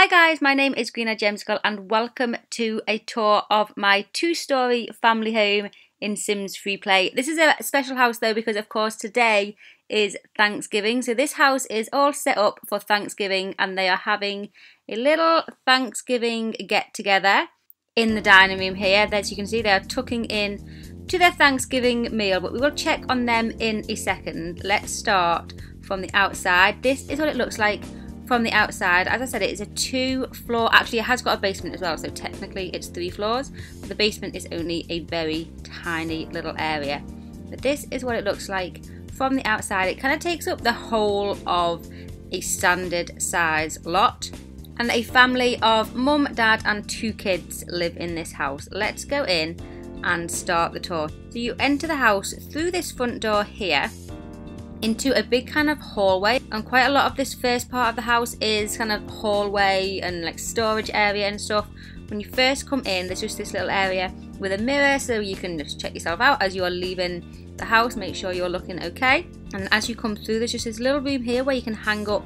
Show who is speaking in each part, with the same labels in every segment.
Speaker 1: Hi guys, my name is Green Gemzicle and welcome to a tour of my two-storey family home in Sims Freeplay. This is a special house though because of course today is Thanksgiving. So this house is all set up for Thanksgiving and they are having a little Thanksgiving get together in the dining room here. As you can see they are tucking in to their Thanksgiving meal but we will check on them in a second. Let's start from the outside. This is what it looks like from the outside. As I said, it is a two floor, actually it has got a basement as well, so technically it's three floors. The basement is only a very tiny little area. But this is what it looks like from the outside. It kind of takes up the whole of a standard size lot. And a family of mum, dad and two kids live in this house. Let's go in and start the tour. So you enter the house through this front door here into a big kind of hallway and quite a lot of this first part of the house is kind of hallway and like storage area and stuff. When you first come in there's just this little area with a mirror so you can just check yourself out as you're leaving the house make sure you're looking okay. And as you come through there's just this little room here where you can hang up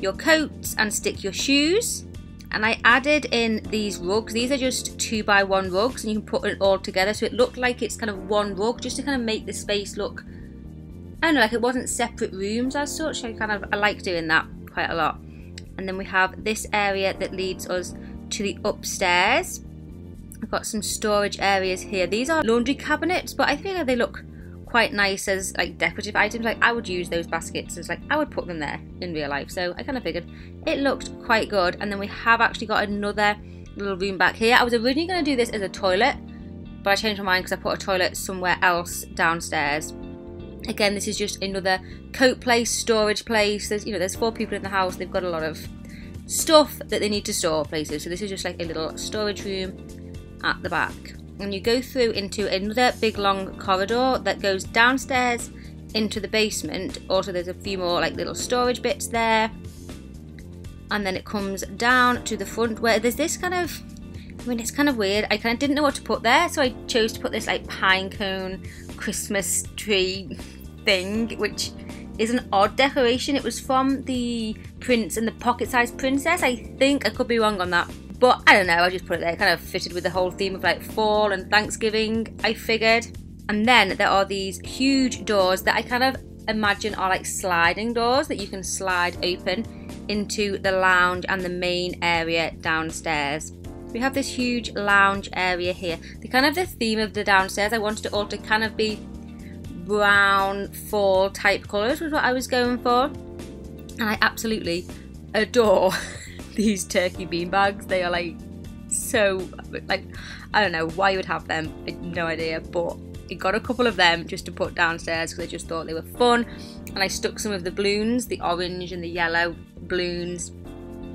Speaker 1: your coats and stick your shoes. And I added in these rugs. These are just two by one rugs and you can put it all together. So it looked like it's kind of one rug just to kind of make the space look Don't know, like it wasn't separate rooms as such. I kind of I like doing that quite a lot. And then we have this area that leads us to the upstairs. I've got some storage areas here. These are laundry cabinets, but I feel like they look quite nice as like decorative items. Like I would use those baskets as like I would put them there in real life. So I kind of figured it looked quite good. And then we have actually got another little room back here. I was originally going to do this as a toilet, but I changed my mind because I put a toilet somewhere else downstairs. Again, this is just another coat place, storage place. There's, you know, there's four people in the house. They've got a lot of stuff that they need to store places. So this is just like a little storage room at the back. And you go through into another big long corridor that goes downstairs into the basement. Also, there's a few more like little storage bits there. And then it comes down to the front where there's this kind of I mean, it's kind of weird. I kind of didn't know what to put there, so I chose to put this like pine cone Christmas tree thing, which is an odd decoration. It was from the Prince and the pocket-sized princess. I think I could be wrong on that. But I don't know, I just put it there. It kind of fitted with the whole theme of like fall and Thanksgiving, I figured. And then there are these huge doors that I kind of imagine are like sliding doors that you can slide open into the lounge and the main area downstairs. We have this huge lounge area here. The kind of the theme of the downstairs, I wanted it all to kind of be brown fall type colours was what I was going for. And I absolutely adore these turkey bean bags. They are like so like I don't know why you would have them. no idea, but I got a couple of them just to put downstairs because I just thought they were fun. And I stuck some of the balloons, the orange and the yellow balloons.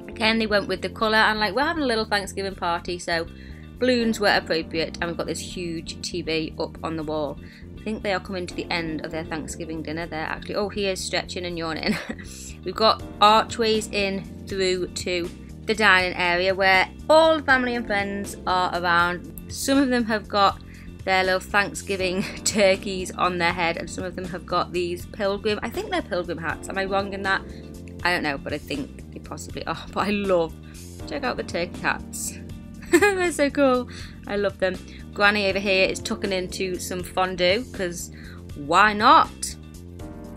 Speaker 1: Again, they went with the colour and like we're having a little Thanksgiving party, so balloons were appropriate. And we've got this huge TV up on the wall. I think they are coming to the end of their Thanksgiving dinner. They're actually, oh, he is stretching and yawning. We've got archways in through to the dining area where all the family and friends are around. Some of them have got their little Thanksgiving turkeys on their head, and some of them have got these pilgrim, I think they're pilgrim hats. Am I wrong in that? I don't know, but I think they possibly are. But I love, check out the turkey hats. they're so cool. I love them. Granny over here is tucking into some fondue because why not?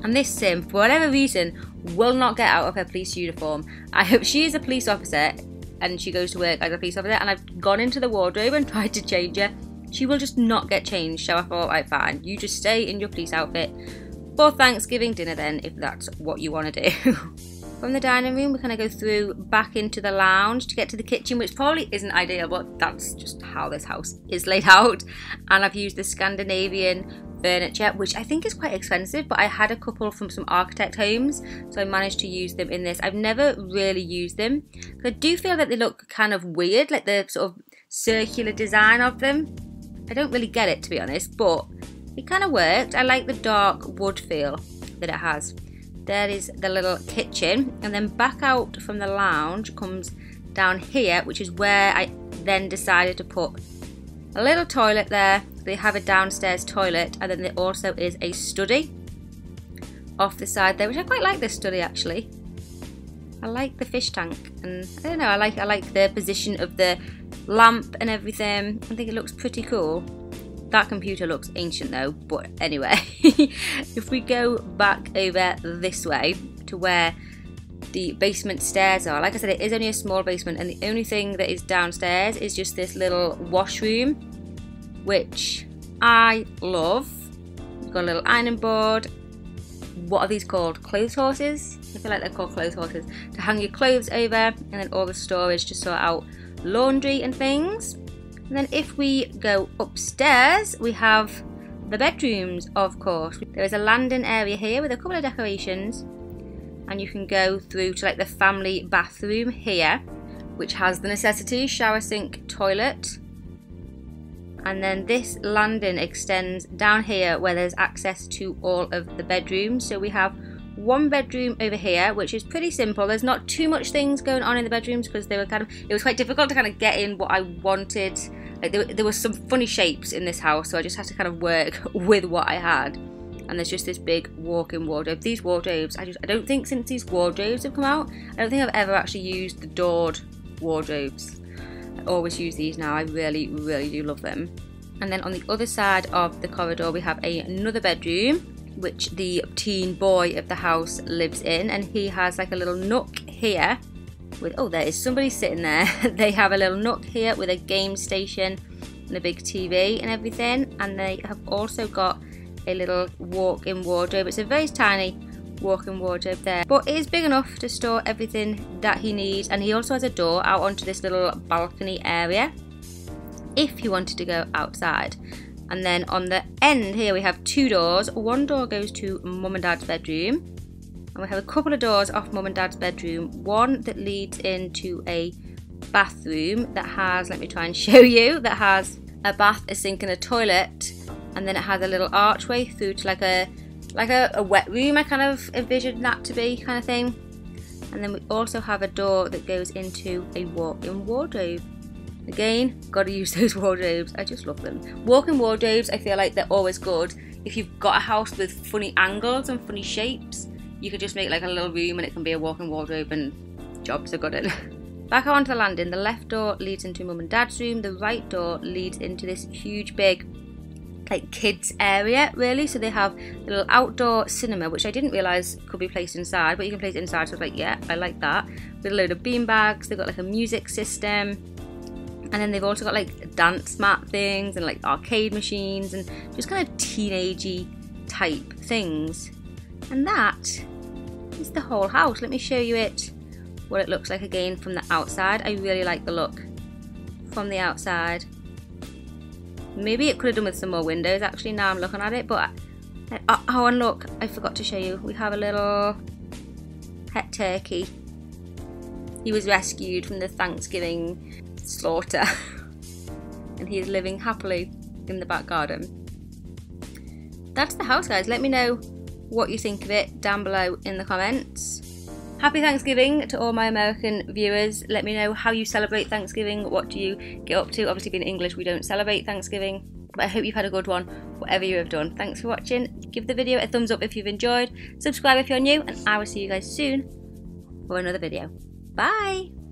Speaker 1: And this sim, for whatever reason, will not get out of her police uniform. I hope she is a police officer and she goes to work as a police officer and I've gone into the wardrobe and tried to change her. She will just not get changed, so I thought, right, fine, you just stay in your police outfit for Thanksgiving dinner then, if that's what you want to do. From the dining room, we kind of go through back into the lounge to get to the kitchen, which probably isn't ideal, but that's just how this house is laid out. And I've used the Scandinavian furniture, which I think is quite expensive, but I had a couple from some architect homes, so I managed to use them in this. I've never really used them. I do feel that they look kind of weird, like the sort of circular design of them. I don't really get it, to be honest, but it kind of worked. I like the dark wood feel that it has there is the little kitchen and then back out from the lounge comes down here which is where I then decided to put a little toilet there. They have a downstairs toilet and then there also is a study off the side there which I quite like this study actually. I like the fish tank and I don't know I like I like the position of the lamp and everything. I think it looks pretty cool that computer looks ancient though but anyway if we go back over this way to where the basement stairs are like I said it is only a small basement and the only thing that is downstairs is just this little washroom which I love got a little ironing board what are these called? Clothes horses? I feel like they're called clothes horses. To hang your clothes over and then all the storage to sort out laundry and things. And then if we go upstairs, we have the bedrooms, of course. There is a landing area here with a couple of decorations. And you can go through to like the family bathroom here, which has the necessities, shower, sink, toilet, and then this landing extends down here where there's access to all of the bedrooms so we have one bedroom over here which is pretty simple there's not too much things going on in the bedrooms because they were kind of it was quite difficult to kind of get in what I wanted there, there was some funny shapes in this house so I just had to kind of work with what I had and there's just this big walk-in wardrobe these wardrobes I just I don't think since these wardrobes have come out I don't think I've ever actually used the doored wardrobes I always use these now. I really, really do love them. And then on the other side of the corridor, we have a, another bedroom, which the teen boy of the house lives in. And he has like a little nook here with, oh, there is somebody sitting there. they have a little nook here with a game station and a big TV and everything. And they have also got a little walk-in wardrobe. It's a very tiny walk-in wardrobe there but it is big enough to store everything that he needs and he also has a door out onto this little balcony area if he wanted to go outside and then on the end here we have two doors one door goes to mum and dad's bedroom and we have a couple of doors off mum and dad's bedroom. One that leads into a bathroom that has let me try and show you that has a bath a sink and a toilet. And then it has a little archway through to like a like a, a wet room I kind of envisioned that to be kind of thing. And then we also have a door that goes into a walk-in wardrobe. Again gotta use those wardrobes. I just love them. Walk-in wardrobes I feel like they're always good if you've got a house with funny angles and funny shapes you could just make like a little room and it can be a walk-in wardrobe and jobs are good in. Back onto the landing, the left door leads into mum and dad's room, the right door leads into this huge big like kids area really. So they have a little outdoor cinema which I didn't realise could be placed inside but you can place it inside. So I was like yeah I like that. With a load of bean bags. They've got like a music system. And then they've also got like dance mat things and like arcade machines and just kind of teenagey type things. And that is the whole house. Let me show you it what it looks like again from the outside. I really like the look from the outside. Maybe it could have done with some more windows actually now I'm looking at it but uh, oh and look I forgot to show you. We have a little pet turkey. He was rescued from the Thanksgiving slaughter and he's living happily in the back garden. That's the house guys. Let me know what you think of it down below in the comments Happy Thanksgiving to all my American viewers. Let me know how you celebrate Thanksgiving. What do you get up to? Obviously, being English, we don't celebrate Thanksgiving. But I hope you've had a good one, whatever you have done. Thanks for watching. Give the video a thumbs up if you've enjoyed. Subscribe if you're new, and I will see you guys soon for another video. Bye!